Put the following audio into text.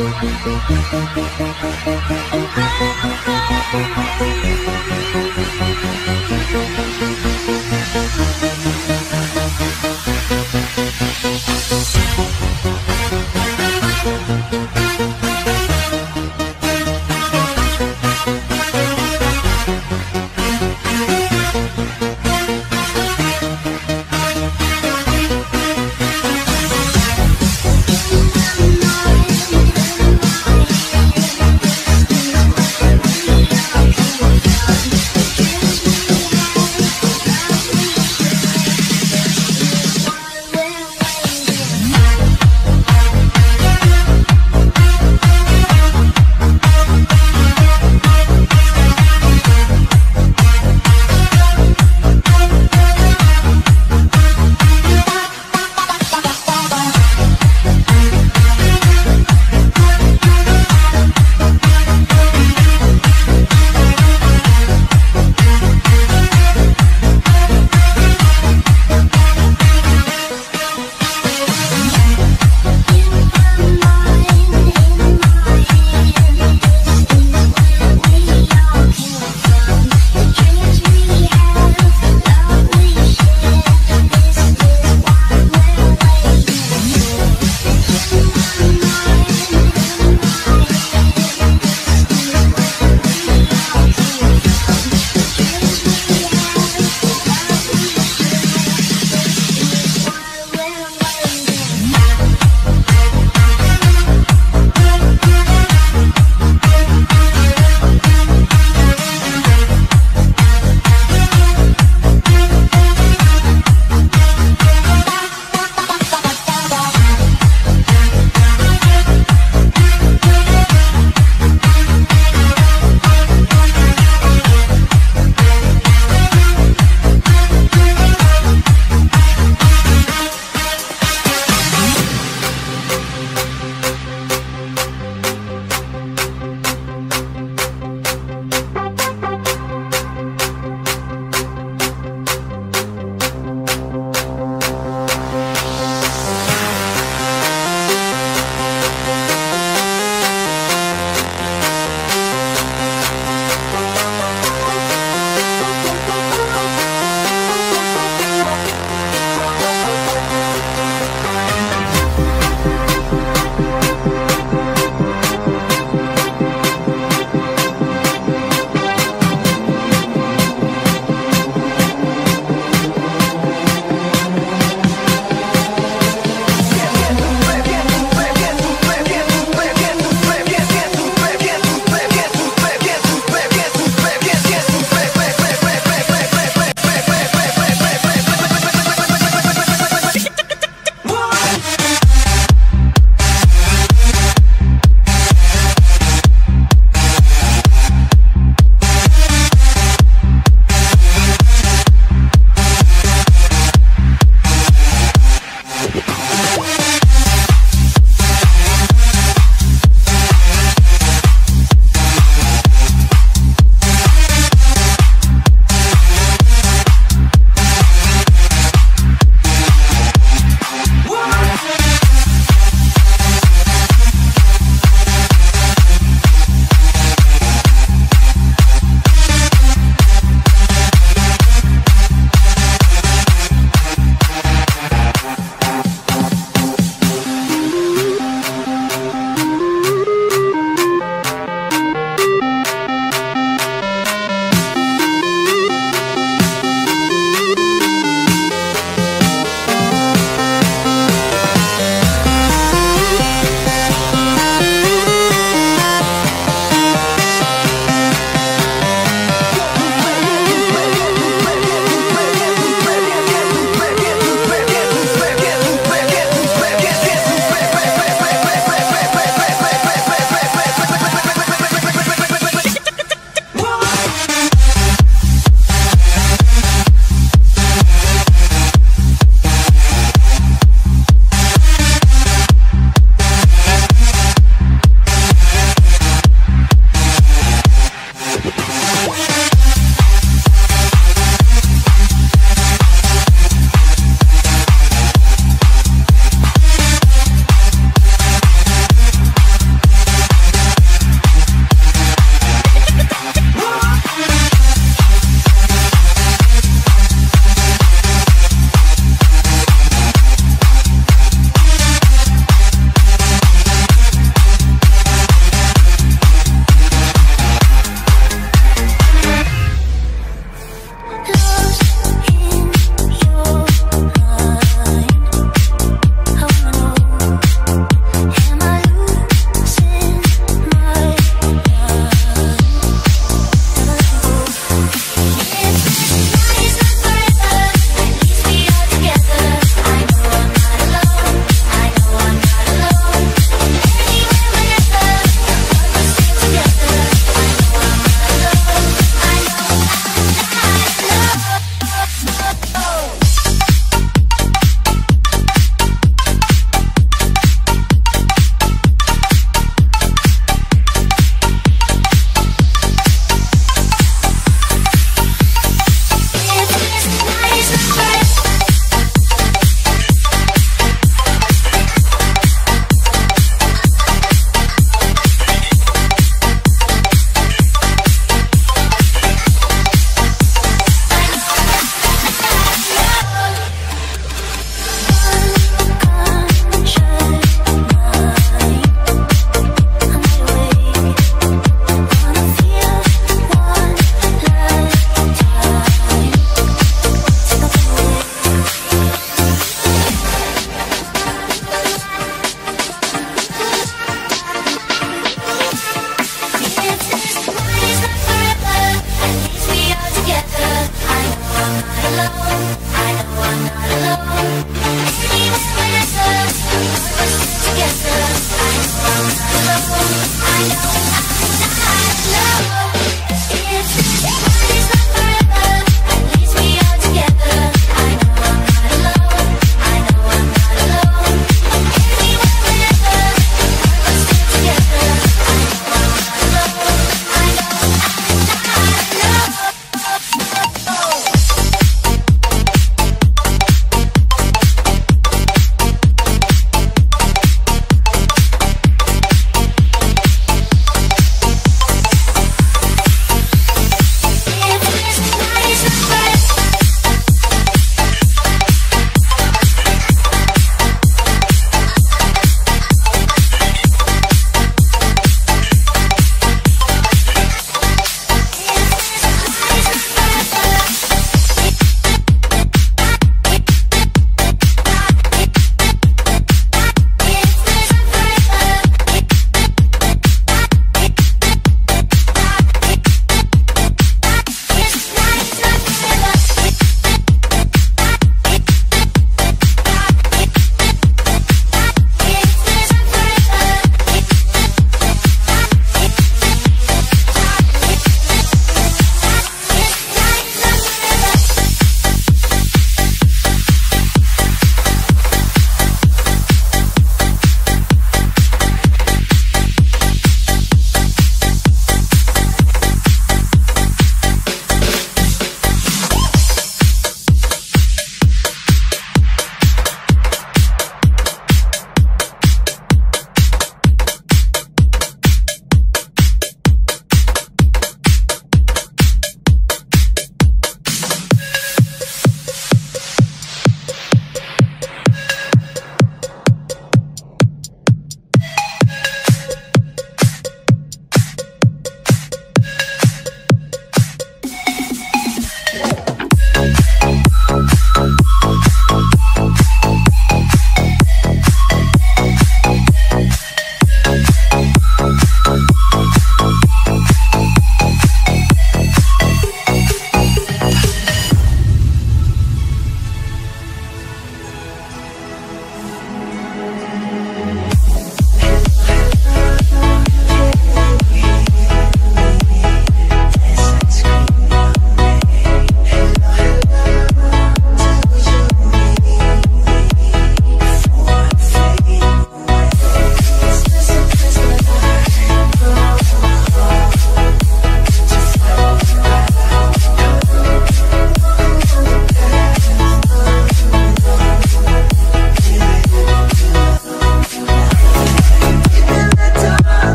ピッピッピッピ